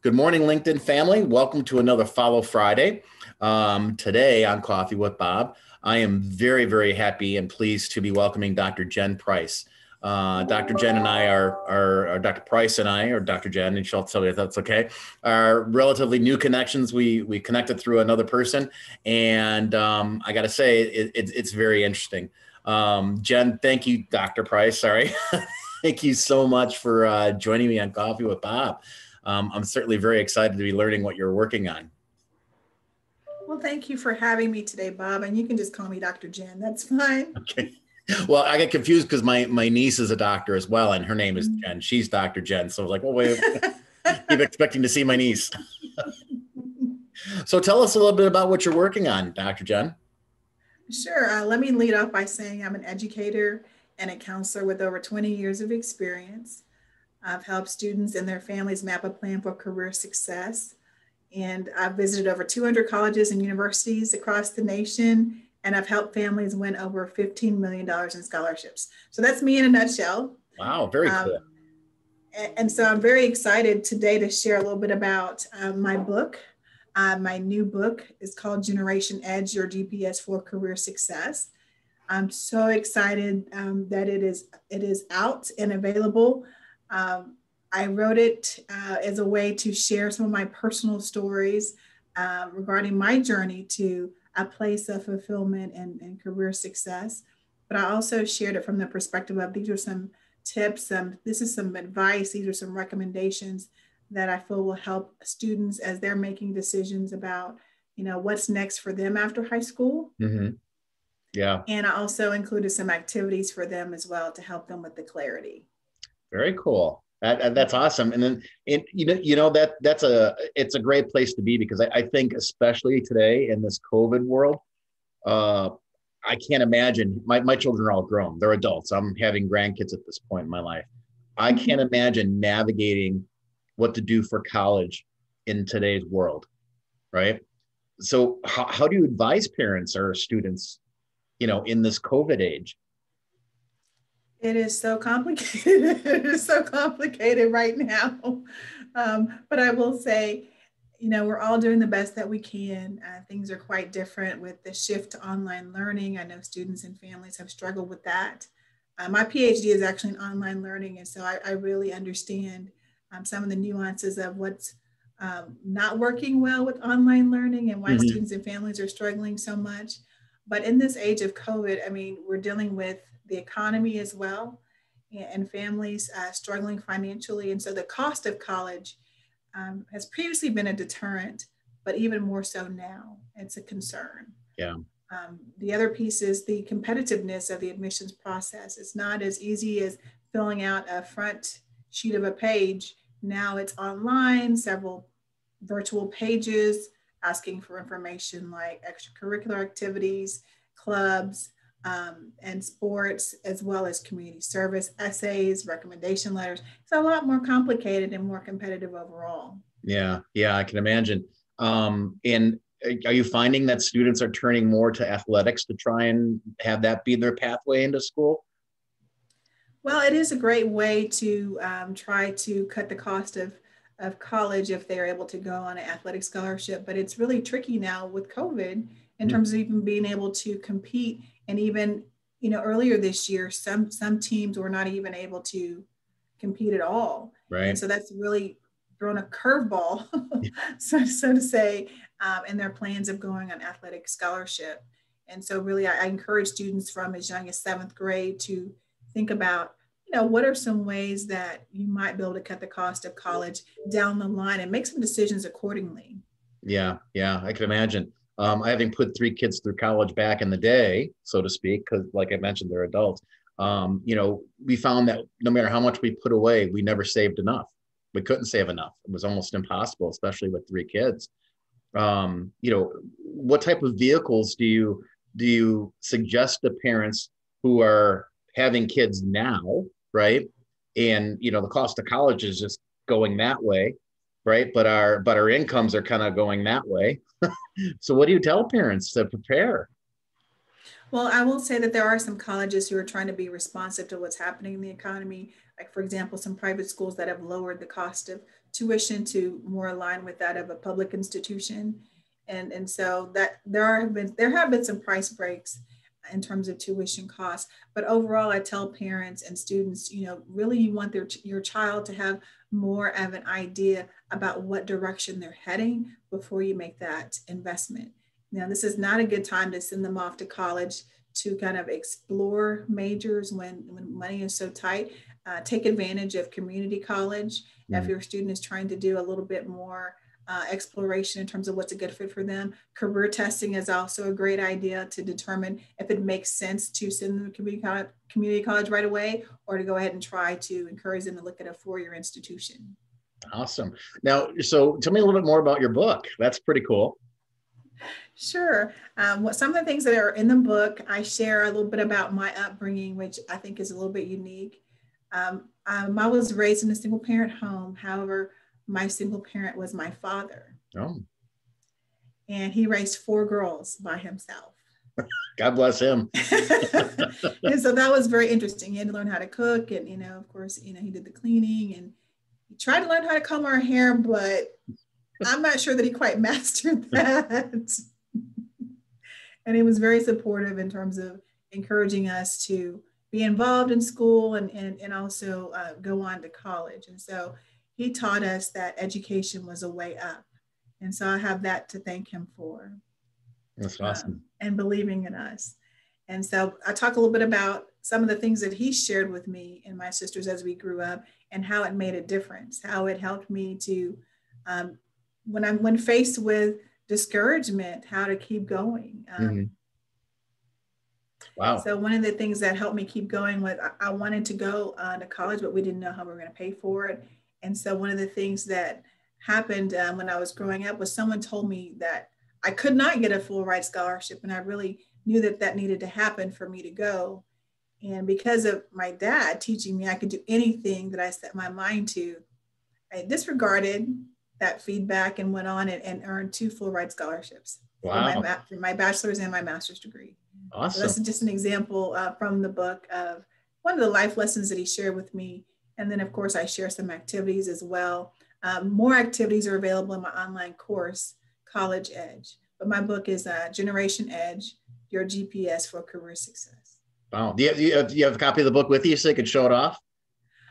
Good morning, LinkedIn family. Welcome to another Follow Friday. Um, today on Coffee with Bob, I am very, very happy and pleased to be welcoming Dr. Jen Price. Uh, Dr. Jen and I are, are, are, Dr. Price and I, or Dr. Jen, and she'll tell you if that's okay, are relatively new connections. We we connected through another person, and um, I got to say, it, it, it's very interesting. Um, Jen, thank you, Dr. Price. Sorry. thank you so much for uh, joining me on Coffee with Bob um, I'm certainly very excited to be learning what you're working on. Well, thank you for having me today, Bob. And you can just call me Dr. Jen. That's fine. Okay. Well, I get confused because my my niece is a doctor as well, and her name is mm-hmm. Jen. She's Dr. Jen. So I was like, well, wait, keep expecting to see my niece. so tell us a little bit about what you're working on, Dr. Jen. Sure. Uh, let me lead off by saying I'm an educator and a counselor with over 20 years of experience. I've helped students and their families map a plan for career success. And I've visited over 200 colleges and universities across the nation, and I've helped families win over $15 million in scholarships. So that's me in a nutshell. Wow, very um, cool. And, and, so I'm very excited today to share a little bit about uh, my book. Uh, my new book is called Generation Edge Your GPS for Career Success. I'm so excited um, that it is it is out and available. Um, I wrote it uh, as a way to share some of my personal stories uh, regarding my journey to a place of fulfillment and, and, career success. But I also shared it from the perspective of these are some tips, um, this is some advice, these are some recommendations that I feel will help students as they're making decisions about, you know, what's next for them after high school. Mm-hmm. Yeah. And I also included some activities for them as well to help them with the clarity. Very cool. That, that's awesome. And then, it, you know, you know that that's a it's a great place to be because I, I think especially today in this COVID world, uh, I can't imagine my my children are all grown. They're adults. I'm having grandkids at this point in my life. I mm-hmm. can't imagine navigating what to do for college in today's world, right? So how, how do you advise parents or students, you know, in this COVID age? It is so complicated. it is so complicated right now. Um, but I will say, you know, we're all doing the best that we can. Uh, things are quite different with the shift to online learning. I know students and families have struggled with that. Uh, my PhD is actually in online learning, and so I, I really understand um, some of the nuances of what's um, not working well with online learning and why mm-hmm. students and families are struggling so much. But in this age of COVID, I mean, we're dealing with the economy as well and families uh, struggling financially. And so the cost of college um, has previously been a deterrent, but even more so now, it's a concern. Yeah. Um, the other piece is the competitiveness of the admissions process. It's not as easy as filling out a front sheet of a page. Now it's online, several virtual pages asking for information like extracurricular activities, clubs, um, and sports, as well as community service, essays, recommendation letters. It's a lot more complicated and more competitive overall. Yeah, yeah, I can imagine. Um, and are you finding that students are turning more to athletics to try and have that be their pathway into school? Well, it is a great way to um, try to cut the cost of, of college if they're able to go on an athletic scholarship, but it's really tricky now with COVID in mm-hmm. terms of even being able to compete and even you know earlier this year some some teams were not even able to compete at all. Right. And so that's really thrown a curveball so, so to say um, in their plans of going on athletic scholarship. And so really I, I encourage students from as young as seventh grade to think about you know what are some ways that you might be able to cut the cost of college down the line and make some decisions accordingly. Yeah yeah i can imagine um, having put three kids through college back in the day, so to speak, because like I mentioned, they're adults. Um, you know, we found that no matter how much we put away, we never saved enough. We couldn't save enough. It was almost impossible, especially with three kids. Um, you know, what type of vehicles do you do you suggest to parents who are having kids now, right? And you know, the cost of college is just going that way right? But our but our incomes are kind of going that way. so what do you tell parents to prepare? Well, I will say that there are some colleges who are trying to be responsive to what's happening in the economy. Like, for example, some private schools that have lowered the cost of tuition to more align with that of a public institution. And, and so that there have been there have been some price breaks in terms of tuition costs. But overall, I tell parents and students, you know, really you want their your child to have more of an idea about what direction they're heading before you make that investment. Now, this is not a good time to send them off to college to kind of explore majors when, when money is so tight. Uh, take advantage of community college. Mm-hmm. If your student is trying to do a little bit more uh, exploration in terms of what's a good fit for them. Career testing is also a great idea to determine if it makes sense to send them to community college, community college right away or to go ahead and try to encourage them to look at a four-year institution. Awesome. Now, so tell me a little bit more about your book. That's pretty cool. Sure. Um, what some of the things that are in the book, I share a little bit about my upbringing, which I think is a little bit unique. Um, um, I was raised in a single parent home. However, my single parent was my father. Oh. And he raised four girls by himself. God bless him. and so that was very interesting. He had to learn how to cook, and you know, of course, you know, he did the cleaning and tried to learn how to comb our hair, but I'm not sure that he quite mastered that. and he was very supportive in terms of encouraging us to be involved in school and, and, and also uh, go on to college. And so he taught us that education was a way up. And so I have that to thank him for. That's awesome. Um, and believing in us. And so I talk a little bit about some of the things that he shared with me and my sisters as we grew up and how it made a difference, how it helped me to, um, when I'm when faced with discouragement, how to keep going. Um, mm-hmm. Wow. So one of the things that helped me keep going was I, I wanted to go uh, to college, but we didn't know how we were going to pay for it. And so one of the things that happened um, when I was growing up was someone told me that I could not get a full ride scholarship, and I really knew that that needed to happen for me to go. And because of my dad teaching me I could do anything that I set my mind to, I disregarded that feedback and went on and, and earned two full ride scholarships wow. for, my, for my bachelor's and my master's degree. Awesome. So that's just an example uh, from the book of one of the life lessons that he shared with me and then of course I share some activities as well. Um, more activities are available in my online course, College Edge. But my book is uh, Generation Edge, Your GPS for Career Success. Wow. Do you, have, do, you have, do you have a copy of the book with you so you can show it off?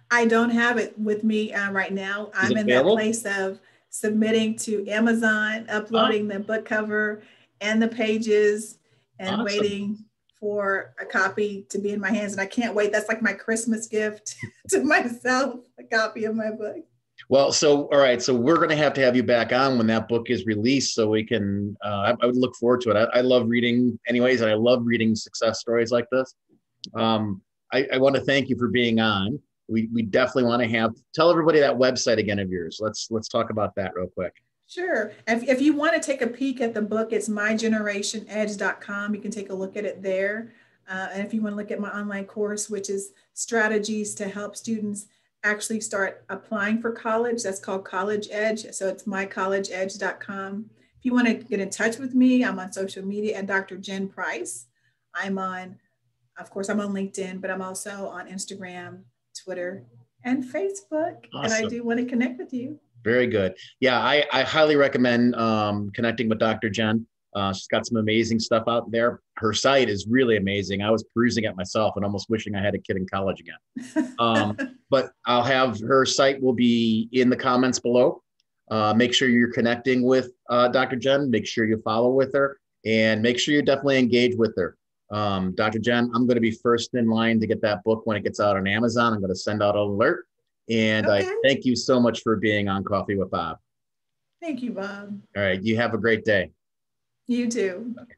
I don't have it with me uh, right now. I'm in available? that place of submitting to Amazon, uploading oh. the book cover and the pages and awesome. waiting for a copy to be in my hands and I can't wait. That's like my Christmas gift to myself, a copy of my book. Well, so all right, so we're going to have to have you back on when that book is released, so we can. Uh, I, I, would look forward to it. I, I, love reading, anyways, and I love reading success stories like this. Um, I, I want to thank you for being on. We we definitely want to have tell everybody that website again of yours. Let's let's talk about that real quick. Sure. If, if you want to take a peek at the book, it's mygenerationedge.com. You can take a look at it there. Uh, and if you want to look at my online course, which is strategies to help students actually start applying for college, that's called College Edge. So it's mycollegeedge.com. If you want to get in touch with me, I'm on social media at Dr. Jen Price. I'm on, of course, I'm on LinkedIn, but I'm also on Instagram, Twitter, and Facebook. Awesome. And I do want to connect with you. Very good. Yeah, I, I highly recommend um, connecting with Dr. Jen. Uh, she's got some amazing stuff out there. Her site is really amazing. I was perusing it myself and almost wishing I had a kid in college again. Um, but I'll have her site will be in the comments below. Uh, make sure you're connecting with uh, Dr. Jen. Make sure you follow with her and make sure you definitely engage with her. Um, Dr. Jen, I'm going to be first in line to get that book when it gets out on Amazon. I'm going to send out an alert and okay. I thank you so much for being on Coffee with Bob. Thank you, Bob. All right. You have a great day. You too. Okay.